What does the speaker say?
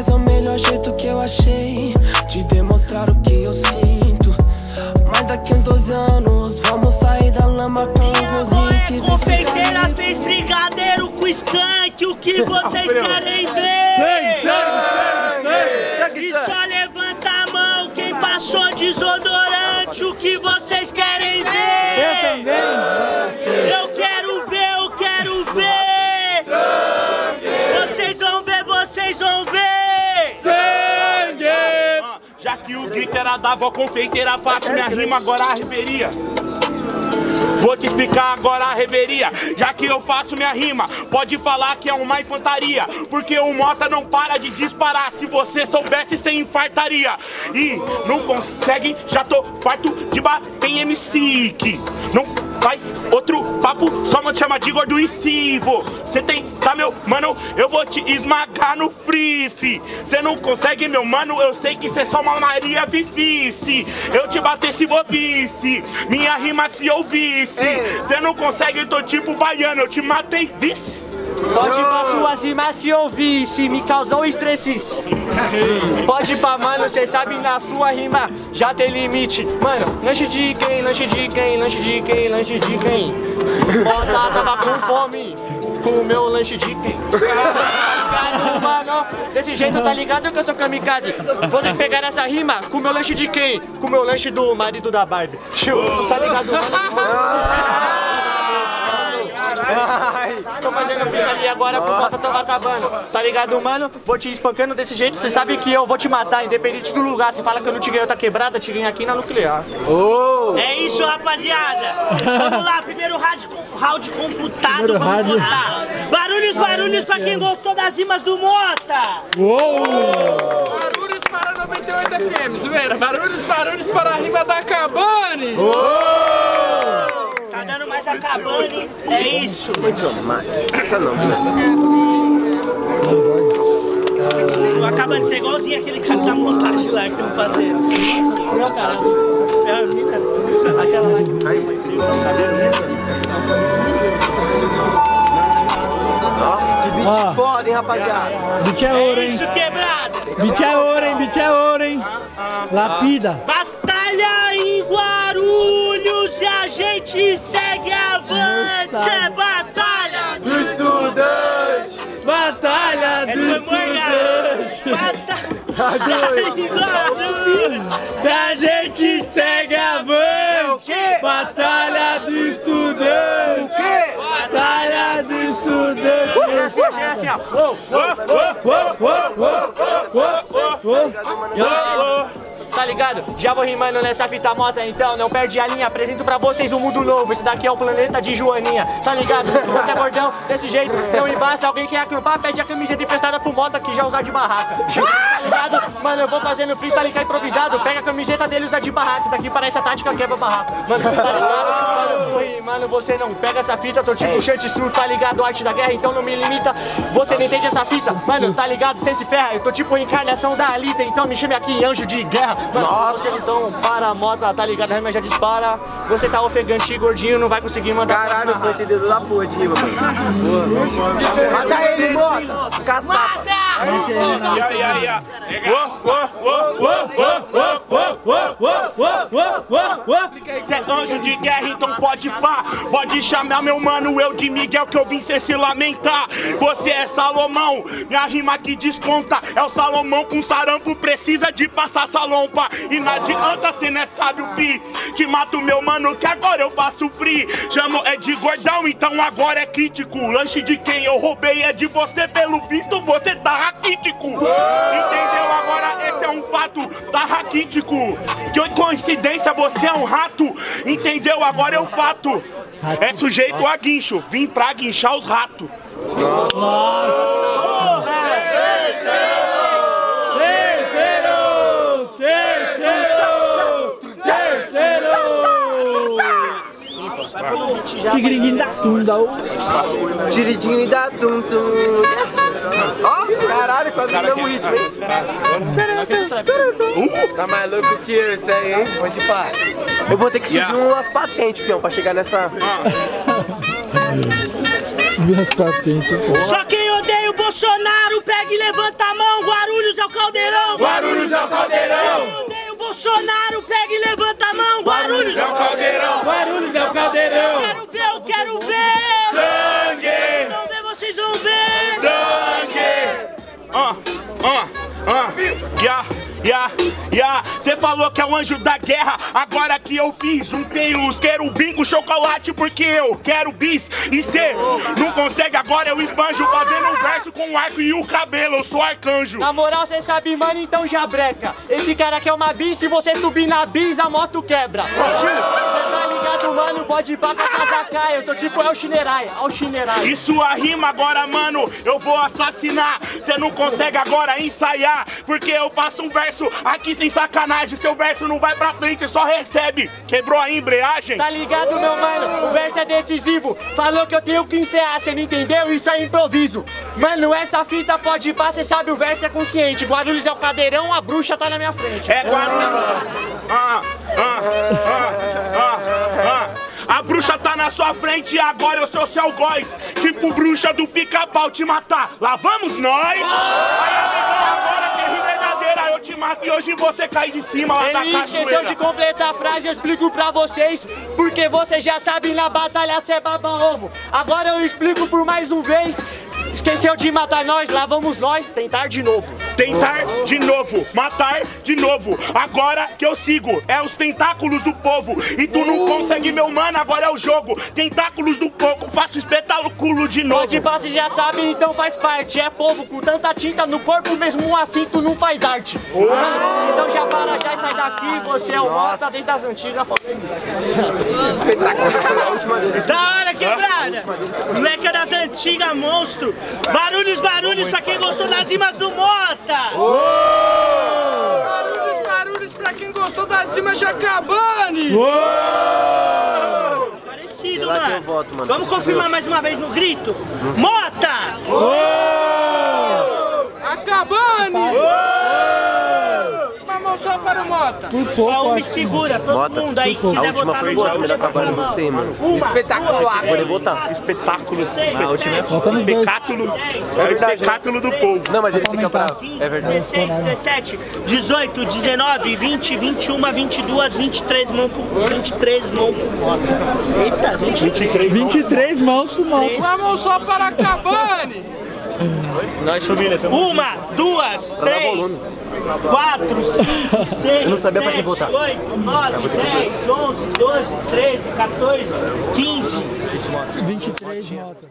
Mas é o melhor jeito que eu achei De demonstrar o que eu sinto Mas daqui uns 12 anos Vamos sair da lama com os meus hits Confeiteira fez brigadeiro com skunk, o que vocês querem ver? Sangue, E só levanta a mão quem passou desodorante, o que vocês querem ver? Eu também. Eu quero ver, eu quero ver! Vocês vão ver, vocês vão ver! Sangue! Já que o grito era da avó confeiteira, faço minha rima agora a reveria. Vou te explicar agora a reveria, já que eu faço minha rima. Pode falar que é uma infantaria, porque o Mota não para de disparar. Se você soubesse, você infartaria. E não consegue, já tô farto de bater em MC. Que não faz outro papo, só não te chama de gordo e civo. Você tem, tá meu mano? Eu vou te esmagar no free. Você não consegue, meu mano? Eu sei que cê é só uma Maria Vifice. Eu te bater se visse, minha rima se ouvisse. Você não consegue, tô tipo baiano, eu te matei, vice. Pode ir pra suas rimas se ouvisse, me causou estresse. Pode ir pra mano, cê sabe na sua rima já tem limite. Mano, lanche de quem, lanche de quem, lanche de quem, lanche de quem? Bota tava com fome, com o meu lanche de quem? Tá mano? Desse jeito tá ligado que eu sou kamikaze. Vocês pegaram essa rima com o meu lanche de quem? Com o meu lanche do marido da Barbie. Tio, tá ligado, mano? Tô fazendo fita ali agora pro bota tava acabando. Tá ligado, mano? Vou te espancando desse jeito, você sabe que eu vou te matar, independente do lugar. Se fala que eu não te ganhei, tá quebrada, te ganhei aqui na nuclear. É isso, rapaziada. Vamos lá, primeiro round, com- round computado. Primeiro vamos botar. Barulhos, barulhos pra quem gostou das rimas do Mota. Uou! Barulhos para 98 FM, zoeira. Barulhos, barulhos para a rima da Cabane. Tá mais a cabane. É isso. Não acaba de ser igualzinho aquele cara da montagem lá que estão fazendo. Não, cara. É a mina. Aquela lá que Ó, Foda, hein, rapaziada? beat é É ouro, hein? isso, quebrado. Beat é ouro, hein? Beat é ouro, hein? Lapida. Batalha em Guarulhos e a gente segue avante. É batalha Do estudante! Batalha do Essa foi manhã. Batalha em Guarulhos. A gente segue avante! Batalha do estudante! Batalha do estudante! Tá ligado? Já vou rimando nessa fita mota, então não perde a linha. Apresento pra vocês um mundo novo. Esse daqui é o planeta de Joaninha. Tá ligado? Você é gordão, desse jeito, não embaça. Alguém quer acampar, pede a camiseta emprestada pro Mota que já usar de barraca. Tá ligado? Mano, eu vou fazendo freestyle que é improvisado. Pega a camiseta dele e usa de barraca. Isso daqui parece a tática quebra barraca. Mano, tá ligado? Mano, você não pega essa fita. Tô tipo Shantsu, tá ligado? Arte da guerra, então não me limita. Você não entende essa fita? Mano, tá ligado? Cê se ferra. Eu tô tipo encarnação da Alita, então me chame aqui anjo de guerra. Você então para a moto, tá ligado? A rima já dispara. Você tá ofegante, gordinho, não vai conseguir mandar. Caralho, eu sou entendedor da porra de rima, mano. Mata ele, Caçapa! E aí. Cê é anjo de guerra, então pode pá. Pode chamar meu mano, eu de Miguel, que eu vim cê se lamentar. Você é Salomão, minha rima que desconta. É o Salomão com sarampo, precisa de passar salompa. E não adianta cê não é sábio, fi. Te mato, meu mano, que agora eu faço free. Chamo é de gordão, então agora é crítico. Lanche de quem eu roubei é de você, pelo visto você tá raquítico. Entendeu? Agora esse é um fato, tá raquítico. Que coincidência, você é um rato. Entendeu? Agora eu fato. É sujeito a guincho, vim pra guinchar os ratos. Terceiro! Terceiro! Terceiro! Tigringuinho da tunda. ô. Tiridinho da. Ó, o ritmo, hein? Tá mais louco que eu, isso aí, hein? Pode pá. Eu vou ter que subir Yeah. umas patentes, fião, pra chegar nessa. Subiu as patentes. pô. Só quem odeia o Bolsonaro, pega e levanta a mão. Guarulhos é o caldeirão. Guarulhos é o caldeirão. Eu odeio o Bolsonaro, pega e levanta a mão. Guarulhos É o caldeirão. Guarulhos é o caldeirão. Quero ver, eu quero ver. Sangue. Vocês vão ver, vocês vão ver. Ah, ah, ah, ya, ya, ya. Você falou que é o anjo da guerra, agora que eu fiz, juntei os querubim com chocolate porque eu quero bis. E cê não consegue, agora eu esbanjo fazendo um verso com o arco e o cabelo, eu sou arcanjo. Na moral, cê sabe, mano, então já breca. Esse cara é uma bis, se você subir na bis, a moto quebra. Tio, cê ligado, mano? Pode ir pra casa cai. Eu sou tipo El Shinerai, El Shinerai. E sua rima agora, mano, eu vou assassinar. Cê não consegue agora ensaiar, porque eu faço um verso aqui sem sacanagem. Seu verso não vai pra frente, só recebe. Quebrou a embreagem? Tá ligado, meu mano? O verso é decisivo. Falou que eu tenho que encerrar, cê não entendeu? Isso é improviso. Mano, essa fita pode ir pra, cê sabe, o verso é consciente. Guarulhos é o cadeirão, a bruxa tá na minha frente. É Guarulhos. Ah, ah, ah, ah, ah. A bruxa tá na sua frente e agora eu sou seu góis. Tipo bruxa do pica-pau te matar. Lá vamos nós. Aí, amigão, agora que é verdadeira eu te mato e hoje você cai de cima lá da Ele esqueceu cachoeira. de completar a frase, eu explico pra vocês, porque vocês já sabem na batalha cê baba ovo. Agora eu explico por mais uma vez. Esqueceu de matar nós, lá vamos nós tentar de novo. Tentar de novo, matar de novo. Agora que eu sigo, é os tentáculos do povo. E tu não consegue, meu mano, agora é o jogo. Tentáculos do pouco, faço espetáculo de novo. Pode passe já sabe, então faz parte. É povo com tanta tinta no corpo, mesmo assim tu não faz arte. Mano, então já para já e sai daqui, você é o Mota desde as antigas. Da hora, quebrada! Moleque é das antigas, monstro! Barulhos, barulhos pra quem gostou das rimas do Mota! Barulhos, barulhos pra quem gostou da cima Jacabane! Parecido, lá quem mano. eu voto, mano. Vamos confirmar mais uma vez no grito? Mota! Acabane! Uma mão só para o Mota! Por Só pouco, um me segura, todo Bota. mundo aí que A quiser última votar foi no bota, Mota. melhor acabar, não sei, mano. Uma, Espetáculo. três, votar. Espetáculo. sete, Faltando os dois. Espetáculo. É o espetáculo do povo. Não, mas ele bravo. 15, É verdade. 16, 17, 18, 19, 20, 21, 22, 23 mãos pro 23 mãos. Eita, 23. 23 mãos. Uma mão só para Acabane! Uma, duas, três, quatro, cinco, seis, não sabia pra quem sete, votar. oito, nove, dez, onze, doze, treze, 14, 15. 23 motos.